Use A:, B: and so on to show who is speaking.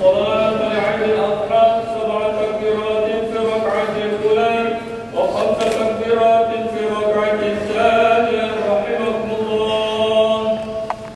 A: صلاة لعيد الأضحى سبع تكبيرات في الركعة الأولى وخمس تكبيرات